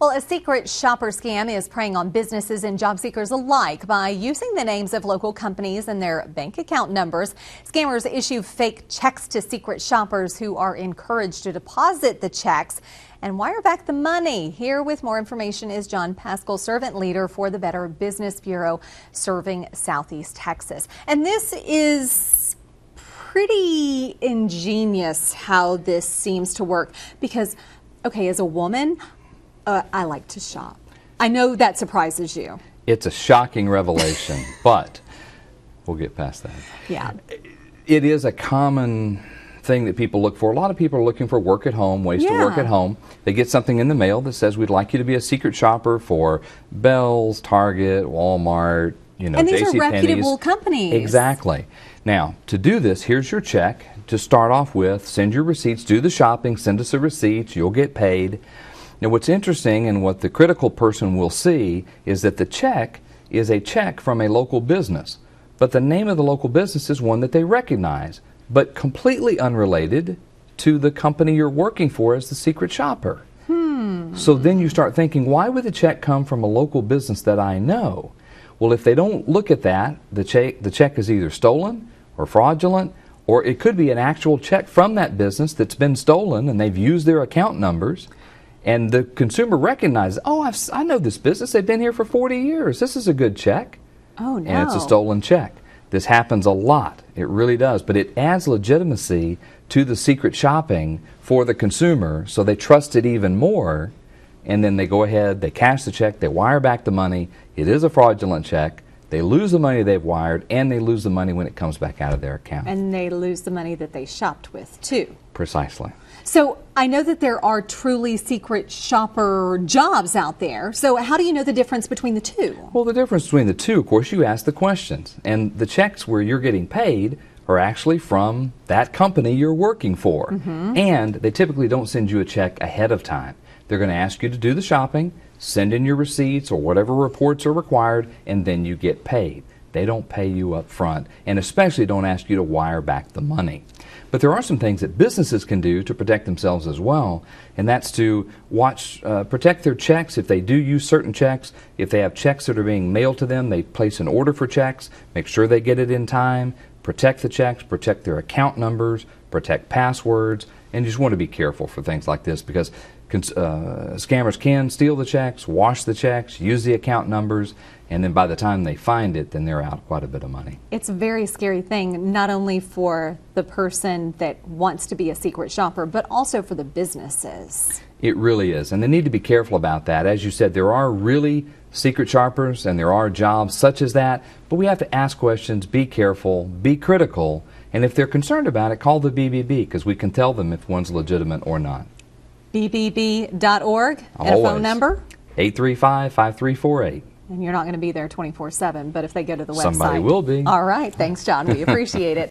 Well, a secret shopper scam is preying on businesses and job seekers alike by using the names of local companies and their bank account numbers. Scammers issue fake checks to secret shoppers who are encouraged to deposit the checks and wire back the money. Here with more information is John Paschall, servant leader for the Better Business Bureau serving Southeast Texas. And this is pretty ingenious how this seems to work because, okay, as a woman, uh, I like to shop. I know that surprises you. It's a shocking revelation, but we'll get past that. Yeah. It is a common thing that people look for. A lot of people are looking for work at home, ways yeah. to work at home. They get something in the mail that says we'd like you to be a secret shopper for Bells, Target, Walmart, you know, and these JC are reputable companies. Exactly. Now, to do this, here's your check to start off with. Send your receipts, do the shopping, send us a receipt, you'll get paid. Now, what's interesting and what the critical person will see is that the check is a check from a local business, but the name of the local business is one that they recognize, but completely unrelated to the company you're working for as the secret shopper. Hmm. So then you start thinking, why would the check come from a local business that I know? Well, if they don't look at that, the check, the check is either stolen or fraudulent, or it could be an actual check from that business that's been stolen and they've used their account numbers and the consumer recognizes, oh, I've, i know this business. They've been here for 40 years. This is a good check. Oh, no. And it's a stolen check. This happens a lot. It really does. But it adds legitimacy to the secret shopping for the consumer so they trust it even more. And then they go ahead, they cash the check, they wire back the money. It is a fraudulent check. They lose the money they've wired and they lose the money when it comes back out of their account. And they lose the money that they shopped with, too. Precisely. So I know that there are truly secret shopper jobs out there. So how do you know the difference between the two? Well, the difference between the two, of course, you ask the questions. And the checks where you're getting paid are actually from that company you're working for. Mm -hmm. And they typically don't send you a check ahead of time. They're going to ask you to do the shopping send in your receipts or whatever reports are required, and then you get paid. They don't pay you up front, and especially don't ask you to wire back the money. But there are some things that businesses can do to protect themselves as well, and that's to watch, uh, protect their checks. If they do use certain checks, if they have checks that are being mailed to them, they place an order for checks, make sure they get it in time, protect the checks, protect their account numbers, protect passwords, and you just want to be careful for things like this because uh, scammers can steal the checks, wash the checks, use the account numbers, and then by the time they find it, then they're out quite a bit of money. It's a very scary thing, not only for the person that wants to be a secret shopper, but also for the businesses. It really is, and they need to be careful about that. As you said, there are really secret shoppers and there are jobs such as that, but we have to ask questions, be careful, be critical, and if they're concerned about it, call the BBB because we can tell them if one's legitimate or not. BBB.org and a phone number? 835 5348. And you're not going to be there 24 7, but if they go to the website. Somebody will be. All right. Thanks, John. We appreciate it.